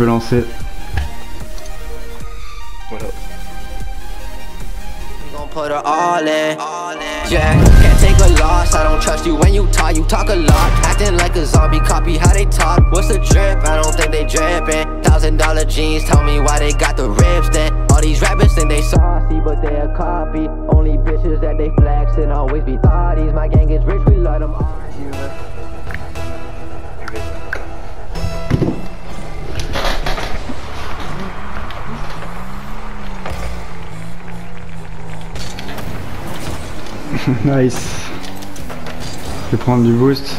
peux lancer. Voilà. gon' put her all in. Yeah, can't take a loss. I don't trust you when you talk. You talk a lot, acting like a zombie. Copy how they talk. What's the drip? I don't think they drippin'. Thousand dollar jeans. Tell me why they got the ribs then. All these rappers think they saucy, but they a copy. Only bitches that they flex and always be thotties. My gang is rich, we let them all. nice. Je vais prendre du boost.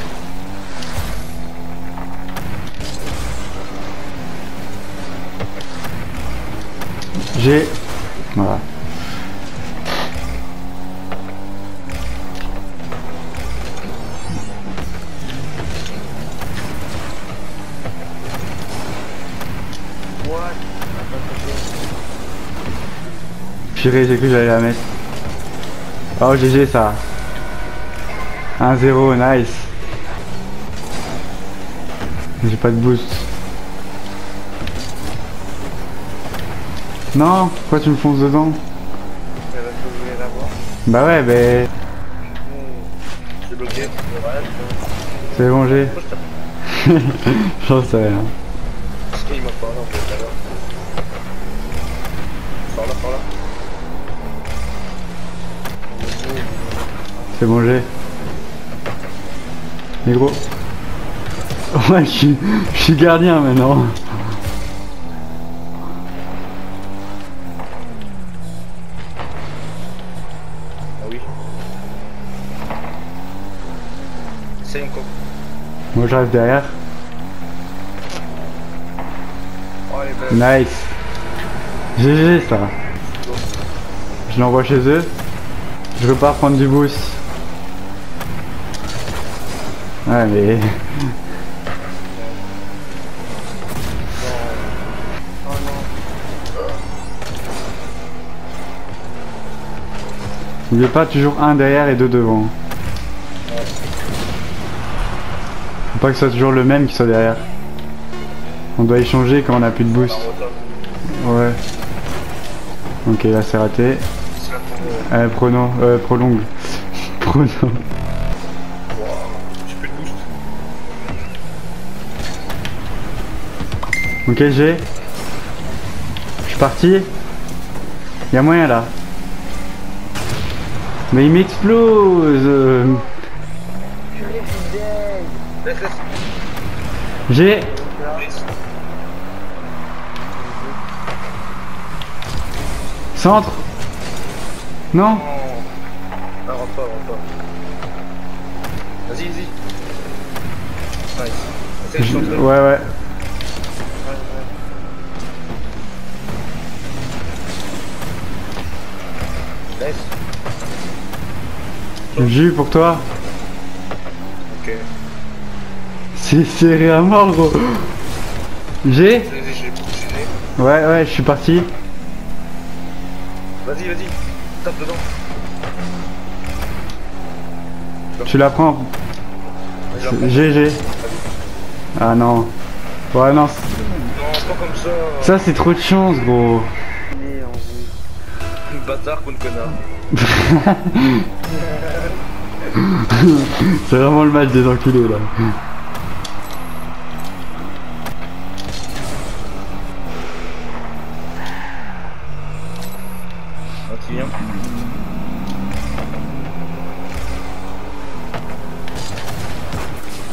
J'ai... Voilà. J'ai cru que j'allais la mettre. Oh GG ça. 1-0 nice. J'ai pas de boost. Non Pourquoi tu me fonces dedans. Bah ouais. Voilà, je c'est bon j'ai. J'en sais rien J'ai Mais gros. Ouais je suis, je suis gardien maintenant Ah oui. Encore. Moi j'arrive derrière. Oh. Nice. GG ça Je l'envoie chez eux. Je repars prendre du boost Mais... Oh non. N'oubliez pas toujours un derrière et deux devant. Faut pas que ce soit toujours le même qui soit derrière. On doit échanger quand on a plus de boost. Ouais. Ok là c'est raté. Euh, prono, euh, prolongue. Prono. Ok j'ai. Je suis parti. Y'a moyen là. Mais il m'explose. J'ai. Centre Non. Ah, rentre pas, rentre pas. Vas-y, vas-y. Nice. Je-. Ouais ouais. J'ai eu pour toi. Ok. C'est serré à mort gros. J'ai. Ouais ouais je suis parti. Vas-y, vas-y. Tape dedans. Tu la prends. GG. Ah non. Ouais non. Non, pas comme ça. Ça c'est trop de chance gros. Une bâtard contre connard. C'est vraiment le match des enculés là.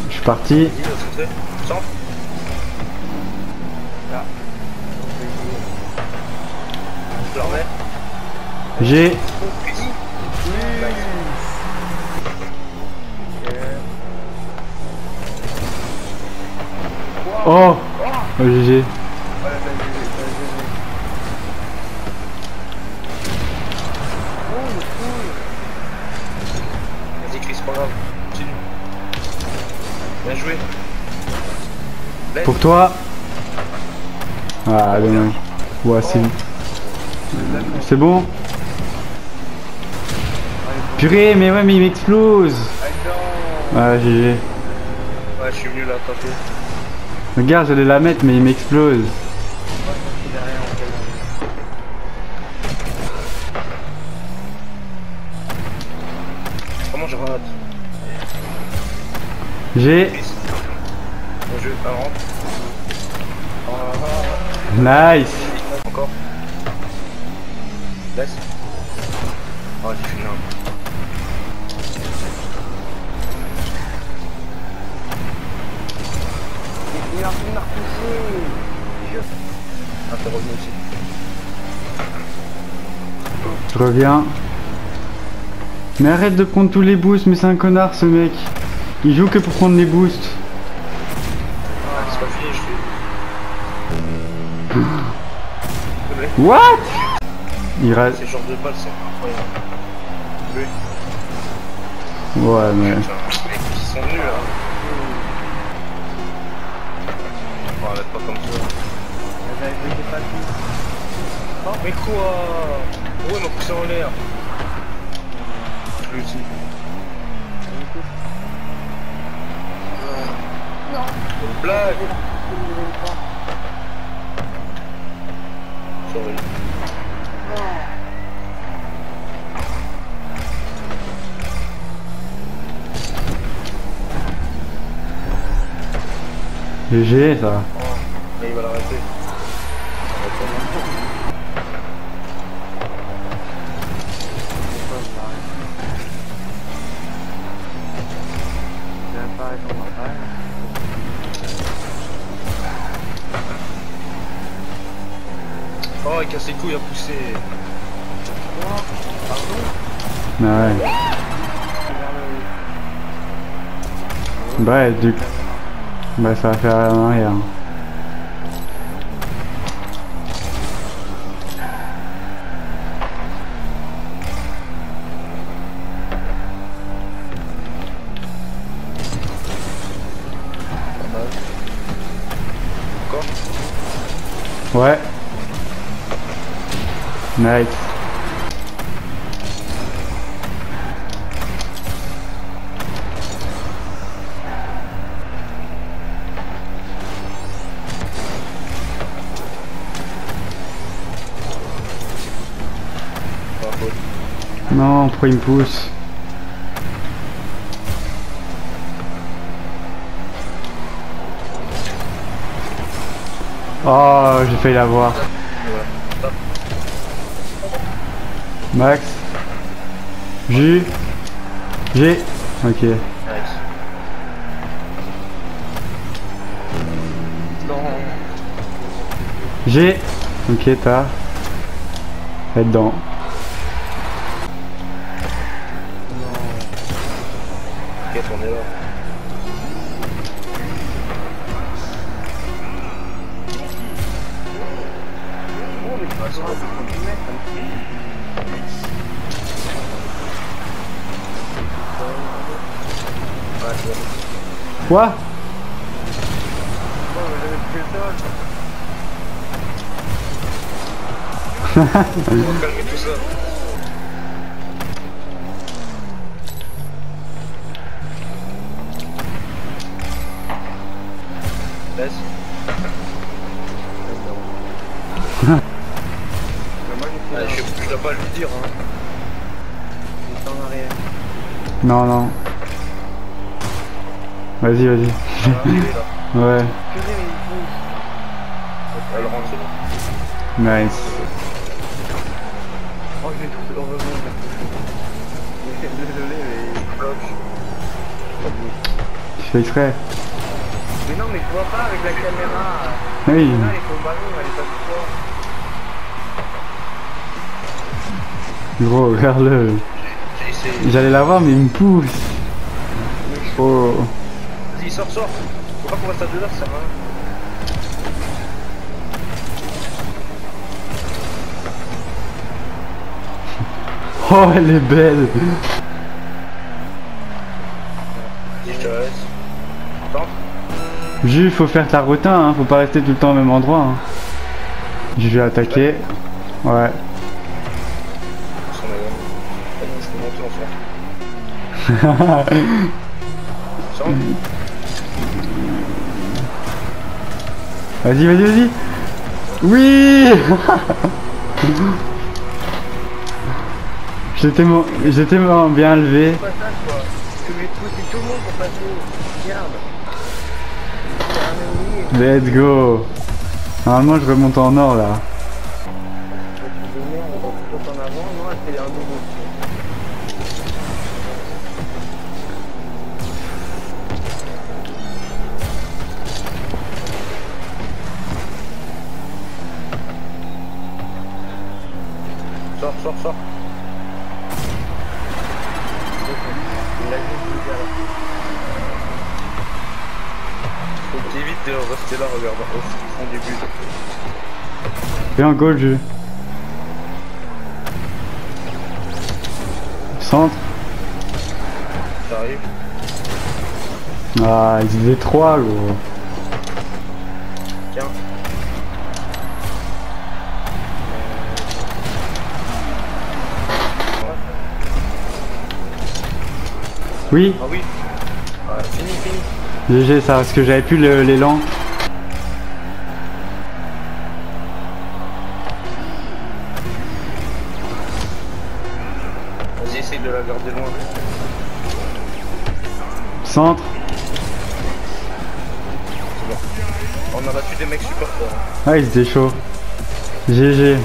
Je suis parti. J'ai. Oh Oh GG. Vas-y Chris, pas grave. Continue. Bien joué. Pour toi. Ah dommage. Ouais c'est. C'est bon Purée mais ouais mais il m'explose Ah. Ah GG. Ouais, je suis venu là, taper. Regarde, j'allais la mettre, mais il m'explose. Comment je rate J'ai. Ah, Nice. Ah, t'es revenu aussi. Je reviens. Mais arrête de prendre tous les boosts, mais c'est un connard ce mec. Il joue que pour prendre les boosts. Ah, c'est pas fini, je. Bleu. What Il reste. Ces genres de balles, c'est incroyable. Ouais, mais. Qui sont nuls là. Tout. Mais quoi Oh, il m'a poussé en l'air. Aussi. Une blague. GG ça. Oh, il va l'arrêter. Oh, il casse les couilles à pousser. Ah ouais. Bah, du Bah, ça va faire en arrière. Non, pourquoi il me pousse Oh, j'ai failli l'avoir. Voilà. Stop. Max. J. G. Ok. Nice. Non. G. Ok, t'as. Là dedans. Ok, on est là. Quoi On va calmer tout ça. Laisse. Ah, je, je dois pas lui dire, hein. en arrière. Non, non. Rentre, c'est bon. Nice. Oh, j'ai tout heureusement. j'ai tout. Désolé, mais. Bloc. Je fais exprès. Mais non, mais je vois pas avec la caméra. Oui. Là, il faut le ballon, elle est pas tout fort. Gros, regarde-le. J'allais l'avoir, mais il me pousse. Oh. Vas-y, sors, sors. Faut pas qu'on reste à deux là, ça rien. Oh, elle est belle. Vas-y, je te laisse. Tente. Jules, faut faire ta routine, hein. faut pas rester tout le temps au même endroit. Hein. Je vais attaquer. Ouais. Vas-y, vas-y, vas-y. Oui J'étais. J'étais bien levé. Let's go. Normalement, je remonte en or là. Sors, sors. Il a juste. Faut que t'évites de rester là, regarde, au fond du but. Fais un goal, jeu. Centre. T'arrives. Ah, ils étaient trois, gros. Tiens. Oui, Ah oui. Ouais, fini, fini. GG ça, parce que j'avais plus l'élan. Vas-y, essaye de la garder loin. Centre. On a battu des mecs super forts. Ah, ils étaient chauds. GG.